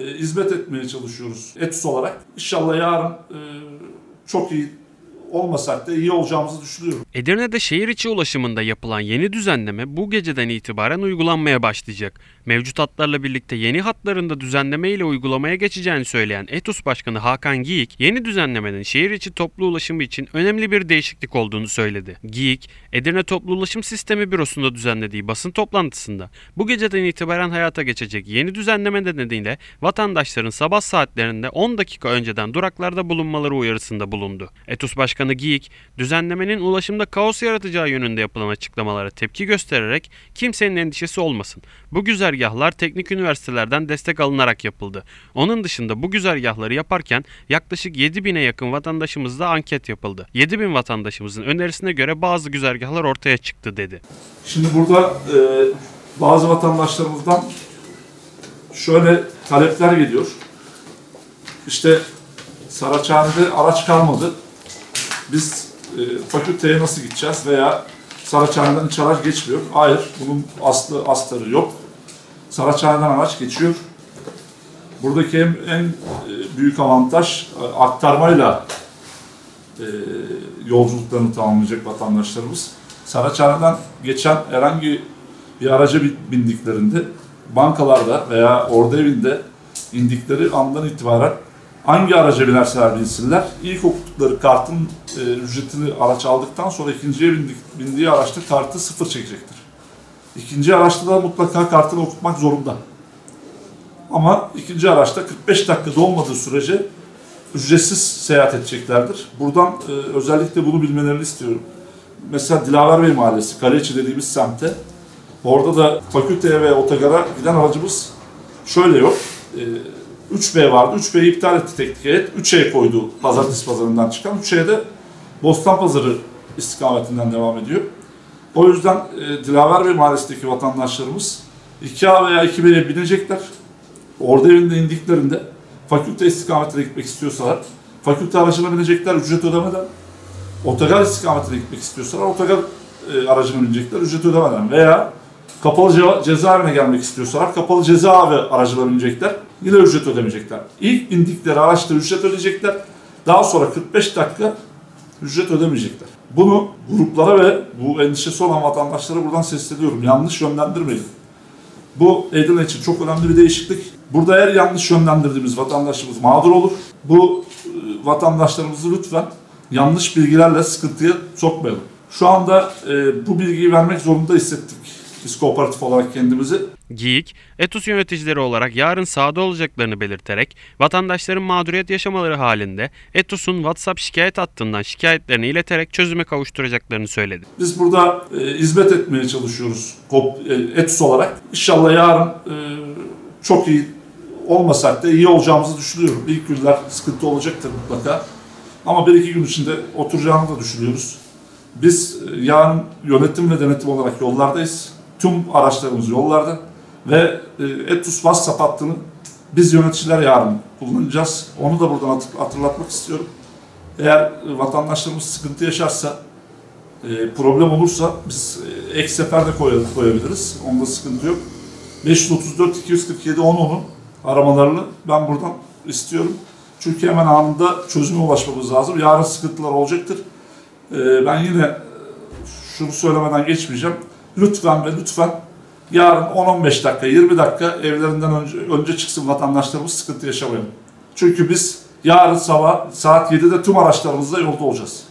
e, hizmet etmeye çalışıyoruz ETUS olarak. İnşallah yarın e, çok iyi olmasak da iyi olacağımızı düşünüyorum. Edirne'de şehir içi ulaşımında yapılan yeni düzenleme bu geceden itibaren uygulanmaya başlayacak. Mevcut hatlarla birlikte yeni hatlarında düzenleme ile uygulamaya geçeceğini söyleyen ETUS Başkanı Hakan Giyik, yeni düzenlemenin şehir içi toplu ulaşımı için önemli bir değişiklik olduğunu söyledi. Giyik, Edirne Toplu Ulaşım Sistemi Bürosu'nda düzenlediği basın toplantısında bu geceden itibaren hayata geçecek yeni düzenleme nedeniyle vatandaşların sabah saatlerinde 10 dakika önceden duraklarda bulunmaları uyarısında bulundu. ETUS Başkanı Giyik, düzenlemenin ulaşımda kaos yaratacağı yönünde yapılan açıklamalara tepki göstererek kimsenin endişesi olmasın. Bu güzergahlar teknik üniversitelerden destek alınarak yapıldı. Onun dışında bu güzergahları yaparken yaklaşık 7000'e yakın vatandaşımızla anket yapıldı. 7000 vatandaşımızın önerisine göre bazı güzergahlar ortaya çıktı dedi. Şimdi burada e, bazı vatandaşlarımızdan şöyle talepler geliyor. İşte Saraçhane'de araç kalmadı. Biz e, fakülteye nasıl gideceğiz veya Saraçhane'den hiç araç geçmiyor. Hayır, bunun aslı astarı yok. Saraçhane'den araç geçiyor. Buradaki en, en büyük avantaj e, aktarmayla e, yolculuklarını tamamlayacak vatandaşlarımız. Saraçhane'den geçen herhangi bir araca bin- bindiklerinde bankalarda veya orada evinde indikleri andan itibaren hangi araca binerseler binsinler ilk okuttukları kartın e, ücretini araç aldıktan sonra ikinciye bindik, bindiği araçta kartı sıfır çekecektir. İkinci araçta da mutlaka kartını okutmak zorunda. Ama ikinci araçta 45 dakika dolmadığı sürece ücretsiz seyahat edeceklerdir. Buradan e, özellikle bunu bilmelerini istiyorum. Mesela Dilaver Bey Mahallesi, Kaleiçi dediğimiz semte. Orada da fakülteye ve otogara giden aracımız şöyle yok. E, 3B vardı. 3B'yi iptal etti teknik heyet. 3E koydu pazartesi pazarından çıkan. 3E de Bostan Pazarı istikametinden devam ediyor. O yüzden e, Dilaver Bey Mahallesi'ndeki vatandaşlarımız 2A veya 2B'ye binecekler. Orada evinde indiklerinde fakülte istikametine gitmek istiyorsalar fakülte aracına binecekler ücret ödemeden. Otogar istikametine gitmek istiyorsalar otogar e, aracına binecekler ücret ödemeden. Veya kapalı ceza- cezaevine gelmek istiyorsalar kapalı cezaevi aracına binecekler. Yine ücret ödemeyecekler. İlk bindikleri araçta ücret ödeyecekler. Daha sonra 45 dakika ücret ödemeyecekler. Bunu gruplara ve bu endişesi olan vatandaşlara buradan sesleniyorum. Yanlış yönlendirmeyin. Bu Edirne için çok önemli bir değişiklik. Burada eğer yanlış yönlendirdiğimiz vatandaşımız mağdur olur. Bu e, vatandaşlarımızı lütfen yanlış bilgilerle sıkıntıya sokmayalım. Şu anda e, bu bilgiyi vermek zorunda hissettik biz kooperatif olarak kendimizi. Giyik, ETUS yöneticileri olarak yarın sahada olacaklarını belirterek vatandaşların mağduriyet yaşamaları halinde ETUS'un WhatsApp şikayet hattından şikayetlerini ileterek çözüme kavuşturacaklarını söyledi. Biz burada e, hizmet etmeye çalışıyoruz e, ETUS olarak. İnşallah yarın e, çok iyi olmasak da iyi olacağımızı düşünüyorum. İlk günler sıkıntı olacaktır mutlaka. Ama bir iki gün içinde oturacağını da düşünüyoruz. Biz e, yarın yönetim ve denetim olarak yollardayız. Tüm araçlarımız yollarda. Ve e, ETUS WhatsApp hattını biz yöneticiler yarın kullanacağız. Onu da buradan hatır- hatırlatmak istiyorum. Eğer vatandaşlarımız sıkıntı yaşarsa e, problem olursa biz e, ek sefer de koy- koyabiliriz. Onda sıkıntı yok. 534 247 10 aramalarını ben buradan istiyorum. Çünkü hemen anında çözüme ulaşmamız lazım. Yarın sıkıntılar olacaktır. E, ben yine şunu söylemeden geçmeyeceğim. Lütfen ve lütfen yarın 10-15 dakika, 20 dakika evlerinden önce, önce çıksın vatandaşlarımız sıkıntı yaşamayalım. Çünkü biz yarın sabah saat 7'de tüm araçlarımızla yolda olacağız.